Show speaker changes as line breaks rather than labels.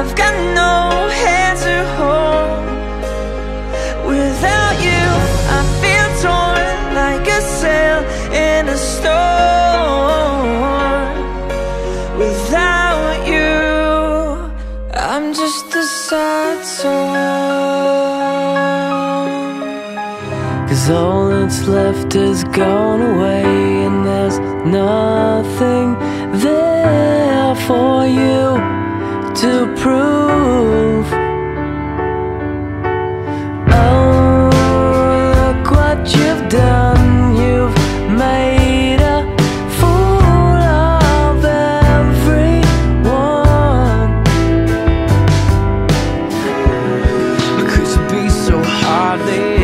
I've got no hands to hold. Without you, I feel torn Like a sail in a storm. Without you, I'm just a sad soul Cause all that's left is gone away And there's nothing there for you to prove. Oh, look what you've done. You've made a fool of everyone. Could you be so hard?